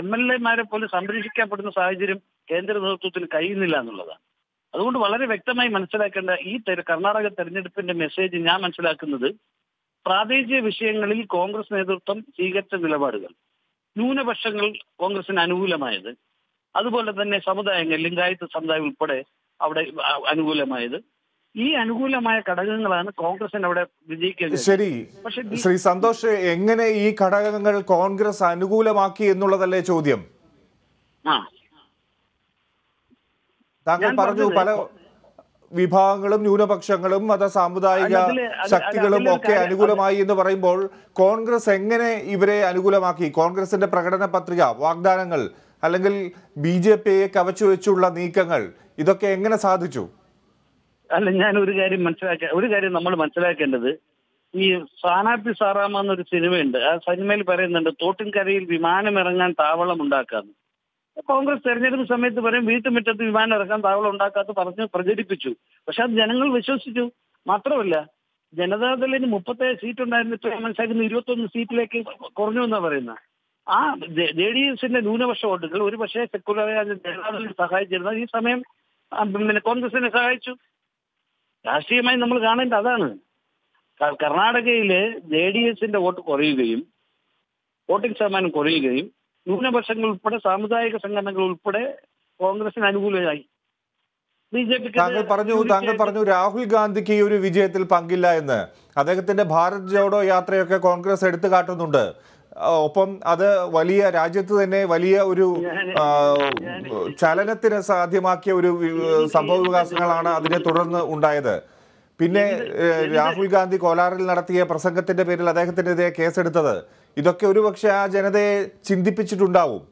M L എമാരെ പോലും സംരക്ഷിക്കപ്പെടുന്ന സാഹചര്യം കേന്ദ്ര നേതൃത്വത്തിന് കഴിയുന്നില്ല എന്നുള്ളതാണ്. അതുകൊണ്ട് വളരെ വ്യക്തമായി മനസ്സിലാക്കേണ്ട ഈ കർണാടക തെരഞ്ഞെടുപ്പിന്റെ മെസ്സേജ് ഞാൻ മനസ്സിലാക്കുന്നത് പ്രാദേശിക വിഷയങ്ങളിൽ കോൺഗ്രസ് നേതൃത്വം സ്വീകരിച്ച നിലപാടുകൾ. ന്യൂനപക്ഷങ്ങൾ കോൺഗ്രസിന് അനുകൂലമായത്. അതുപോലെ തന്നെ സമുദായങ്ങൾ ലിംഗായത്ത് സമുദായം ഉൾപ്പെടെ അവിടെ അനുകൂലമായത്. ഈ അനുകൂലമായ ഘടകങ്ങളാണ് കോൺഗ്രസിന് അവിടെ വിജയിക്കുന്നത് ശരി. ശ്രീ സന്തോഷ് എങ്ങനെ ഈ ഘടകങ്ങൾ കോൺഗ്രസ് അനുകൂലമാക്കി എന്നുള്ളതല്ലേ ചോദ്യം? ആ. താങ്കൾ പറഞ്ഞു പല വിഭാഗങ്ങളും ന്യൂനപക്ഷങ്ങളും മത സാമുദായിക ശക്തികളും ഒക്കെ അനുകൂലമായി എന്ന് പറയുമ്പോൾ കോൺഗ്രസ് എങ്ങനെ ഇവരെ അനുകൂലമാക്കി? കോൺഗ്രസിന്റെ പ്രകടന പത്രിക വാഗ്ദാനങ്ങൾ അല്ലെങ്കിൽ ബി ജെ പിയെ കവച്ചു വെച്ചുള്ള നീക്കങ്ങൾ ഇതൊക്കെ എങ്ങനെ സാധിച്ചു? അല്ല ഞാൻ ഒരു കാര്യം മനസ്സിലാക്ക ഒരു കാര്യം നമ്മൾ മനസ്സിലാക്കേണ്ടത് ഈ സ്ഥാനാർത്ഥി സാറാമ എന്നൊരു സിനിമയുണ്ട്. ആ സിനിമയിൽ പറയുന്നുണ്ട് തോട്ടിൻകരയിൽ വിമാനം ഇറങ്ങാൻ താവളം ഉണ്ടാക്കാന്ന്. കോൺഗ്രസ് തെരഞ്ഞെടുപ്പ് സമയത്ത് പറയും വീട്ടുമുറ്റത്ത് വിമാനം ഇറക്കാൻ താവളം ഉണ്ടാക്കാത്ത പറഞ്ഞ് പ്രചരിപ്പിച്ചു. പക്ഷെ അത് ജനങ്ങൾ വിശ്വസിച്ചു. മാത്രമല്ല ജനതാദളിന് മുപ്പത്തേഴ് സീറ്റ് ഉണ്ടായിരുന്നു ഇപ്പൊ മനസ്സിലാക്കുന്ന ഇരുപത്തൊന്ന് സീറ്റിലേക്ക് കുറഞ്ഞു എന്നാ പറയുന്നത്. ആ ജെ ഡി എസിന്റെ ന്യൂനപക്ഷ വോട്ടുകൾ ഒരു പക്ഷേ സെക്കുലർ ജനതാദളിനെ സഹായിച്ചിരുന്ന. ഈ സമയം പിന്നെ കോൺഗ്രസിനെ സഹായിച്ചു. രാഷ്ട്രീയമായി നമ്മൾ കാണേണ്ട അതാണ്. കർണാടകയിൽ ജെ ഡി എസിന്റെ വോട്ട് കുറയുകയും വോട്ടിംഗ് ശതമാനം കുറയുകയും ന്യൂനപക്ഷങ്ങൾ ഉൾപ്പെടെ സാമുദായിക സംഘടനകൾ ഉൾപ്പെടെ കോൺഗ്രസിന് അനുകൂലമായി താങ്കൾ പറഞ്ഞു താങ്കൾ പറഞ്ഞു രാഹുൽ ഗാന്ധിക്ക് ഈ ഒരു വിജയത്തിൽ പങ്കില്ല എന്ന്. അദ്ദേഹത്തിന്റെ ഭാരത് ജോഡോ യാത്രയൊക്കെ കോൺഗ്രസ് എടുത്തു കാട്ടുന്നുണ്ട്. ഒപ്പം അത് വലിയ രാജ്യത്ത് തന്നെ വലിയ ഒരു ചലനത്തിന് സാധ്യമാക്കിയ ഒരു സംഭവ വികാസങ്ങളാണ് അതിനെ തുടർന്ന് ഉണ്ടായത്. പിന്നെ രാഹുൽ ഗാന്ധി കോലാറിൽ നടത്തിയ പ്രസംഗത്തിന്റെ പേരിൽ അദ്ദേഹത്തിനെതിരെ കേസെടുത്തത്. ഇതൊക്കെ ഒരുപക്ഷെ ആ ജനതയെ ചിന്തിപ്പിച്ചിട്ടുണ്ടാവും.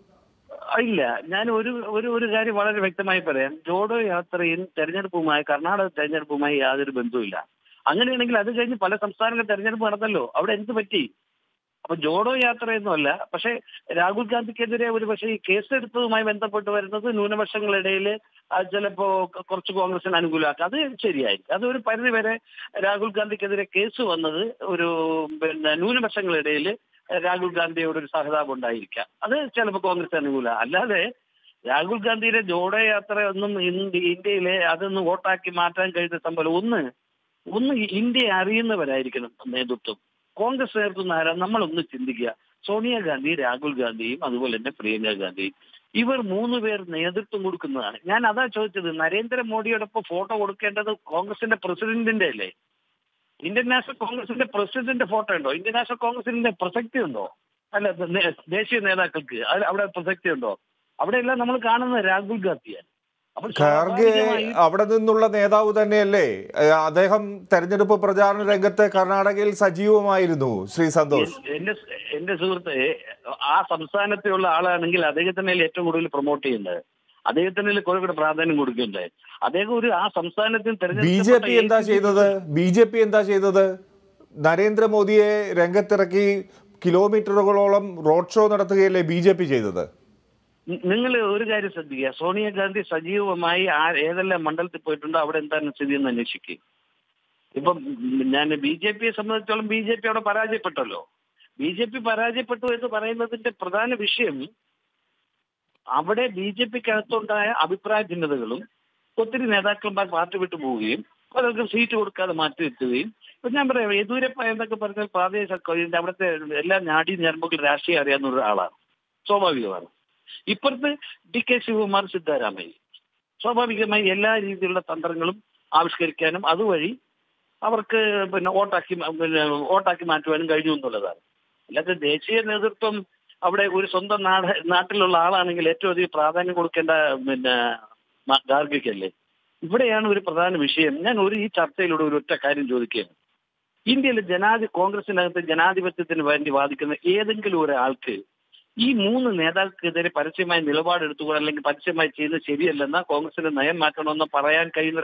ഇല്ല. ഞാൻ ഒരു ഒരു ഒരു കാര്യം വളരെ വ്യക്തമായി പറയാം. ജോഡോ യാത്രയും തെരഞ്ഞെടുപ്പുമായി കർണാടക തെരഞ്ഞെടുപ്പുമായി യാതൊരു ബന്ധവുമില്ല. അങ്ങനെയാണെങ്കിൽ അത് കഴിഞ്ഞ് പല സംസ്ഥാനങ്ങളിൽ തെരഞ്ഞെടുപ്പ് നടന്നല്ലോ. അവിടെ എന്ത് പറ്റി? അപ്പൊ ജോഡോ യാത്രയൊന്നുമല്ല. പക്ഷേ രാഹുൽ ഗാന്ധിക്കെതിരെ ഒരു പക്ഷേ ഈ കേസെടുത്തതുമായി ബന്ധപ്പെട്ട് വരുന്നത് ന്യൂനപക്ഷങ്ങളിടയിൽ ചിലപ്പോ കുറച്ച് കോൺഗ്രസിന് അനുകൂലമാക്കുക അത് ശരിയായിരിക്കും. അത് ഒരു പരിധി വരെ രാഹുൽ ഗാന്ധിക്കെതിരെ കേസ് വന്നത് ഒരു പിന്നെ ന്യൂനപക്ഷങ്ങളിടയിൽ രാഹുൽ ഗാന്ധിയോട് ഒരു സഹതാപം ഉണ്ടായിരിക്കാം. അത് ചിലപ്പോൾ കോൺഗ്രസ് അനുകൂല അല്ലാതെ രാഹുൽ ഗാന്ധിയുടെ ജോഡോ യാത്ര ഒന്നും ഇന്ത്യയിലെ അതൊന്നും വോട്ടാക്കി മാറ്റാൻ കഴിയുന്ന സംഭവം ഒന്ന് ഒന്ന് ഇന്ത്യ അറിയുന്നവരായിരിക്കണം നേതൃത്വം. കോൺഗ്രസ് നേതൃത്വം ആരാ നമ്മളൊന്ന് ചിന്തിക്കുക. സോണിയാഗാന്ധി രാഹുൽ ഗാന്ധിയും അതുപോലെ തന്നെ പ്രിയങ്ക ഗാന്ധിയും ഇവർ മൂന്ന് പേർ നേതൃത്വം കൊടുക്കുന്നതാണ്. ഞാൻ അതാ ചോദിച്ചത് നരേന്ദ്രമോദിയോടൊപ്പം ഫോട്ടോ കൊടുക്കേണ്ടത് കോൺഗ്രസിന്റെ പ്രസിഡന്റിന്റെ അല്ലേ? ഇന്ത്യൻ നാഷണൽ കോൺഗ്രസിന്റെ പ്രസിഡന്റിന്റെ ഫോട്ടോ ഉണ്ടോ? ഇന്ത്യൻ നാഷണൽ കോൺഗ്രസിന്റെ പ്രസക്തി ഉണ്ടോ? അല്ല ദേശീയ നേതാക്കൾക്ക്. അവിടെ പ്രസക്തി ഉണ്ടോ? അവിടെയെല്ലാം നമ്മൾ കാണുന്നത് രാഹുൽ ഗാന്ധിയാണ്. ഖാർഗെ അവിടെ നിന്നുള്ള നേതാവ് തന്നെയല്ലേ? അദ്ദേഹം തെരഞ്ഞെടുപ്പ് പ്രചാരണ രംഗത്ത് കർണാടകയിൽ സജീവമായിരുന്നു ശ്രീ സന്തോഷ്. എന്റെ എന്റെ സുഹൃത്തെ ആ സംസ്ഥാനത്തിലുള്ള ആളാണെങ്കിൽ അദ്ദേഹത്തിനെ ഏറ്റവും കൂടുതൽ പ്രൊമോട്ട് ചെയ്യുന്നത്? അദ്ദേഹത്തിന് കുറെ കൂടെ പ്രാധാന്യം കൊടുക്കുന്നുണ്ട്? അദ്ദേഹം ഒരു ആ സംസ്ഥാനത്തിൽ ബി ജെ പി എന്താ ചെയ്തത്? ബി ജെ പി എന്താ ചെയ്തത്? നരേന്ദ്രമോദിയെ രംഗത്തിറക്കി കിലോമീറ്ററുകളോളം റോഡ് ഷോ നടത്തുകയല്ലേ ബി ജെ പി ചെയ്തത്? നിങ്ങൾ ഒരു കാര്യം ശ്രദ്ധിക്കുക. സോണിയാഗാന്ധി സജീവമായി ആ ഏതെല്ലാം മണ്ഡലത്തിൽ പോയിട്ടുണ്ടോ അവിടെ എന്താണ് സ്ഥിതി എന്ന് അന്വേഷിക്കുക ഇപ്പം ഞാൻ ബി ജെ പിയെ സംബന്ധിച്ചോളം ബി ജെ പി അവിടെ പരാജയപ്പെട്ടല്ലോ. ബി ജെ പി പരാജയപ്പെട്ടു എന്ന് പറയുന്നതിന്റെ പ്രധാന വിഷയം അവിടെ ബി ജെ പിക്ക് അകത്തുണ്ടായ അഭിപ്രായ ഭിന്നതകളും ഒത്തിരി നേതാക്കന്മാർ പാർട്ടി വിട്ടു പോവുകയും പലർക്കും സീറ്റ് കൊടുക്കാതെ മാറ്റി വെക്കുകയും ഇപ്പൊ ഞാൻ പറയാം യദൂരപ്പ എന്നൊക്കെ പറഞ്ഞാൽ പ്രാദേശിക അവിടുത്തെ എല്ലാ നാടി ഞരമ്പുകൾ രാഷ്ട്രീയം അറിയാവുന്ന ഒരാളാണ്. സ്വാഭാവികമാണ്. ഇപ്പുറത്ത് ഡി കെ ശിവകുമാർ സിദ്ധാരാമയ്യ. സ്വാഭാവികമായി എല്ലാ രീതിയിലുള്ള തന്ത്രങ്ങളും ആവിഷ്കരിക്കാനും അതുവഴി അവർക്ക് പിന്നെ വോട്ടാക്കി പിന്നെ വോട്ടാക്കി മാറ്റുവാനും കഴിഞ്ഞു എന്നുള്ളതാണ്. അല്ലാതെ ദേശീയ നേതൃത്വം അവിടെ ഒരു സ്വന്തം നാട് നാട്ടിലുള്ള ആളാണെങ്കിൽ ഏറ്റവും അധികം പ്രാധാന്യം കൊടുക്കേണ്ട പിന്നെ ഗാർഗിക്കല്ലേ? ഇവിടെയാണ് ഒരു പ്രധാന വിഷയം. ഞാൻ ഒരു ഈ ചർച്ചയിലൂടെ ഒരു ഒറ്റ കാര്യം ചോദിക്കുകയാണ്. ഇന്ത്യയിലെ ജനാധി കോൺഗ്രസിനകത്ത് ജനാധിപത്യത്തിന് വേണ്ടി വാദിക്കുന്ന ഏതെങ്കിലും ഒരാൾക്ക് ഈ മൂന്ന് നേതാക്കൾക്കെതിരെ പരസ്യമായി നിലപാടെടുത്തുകൊണ്ട് അല്ലെങ്കിൽ പരസ്യമായി ചെയ്യുന്നത് ശരിയല്ലെന്ന് കോൺഗ്രസിന്റെ നയം മാറ്റണമെന്ന് പറയാൻ കഴിയുന്ന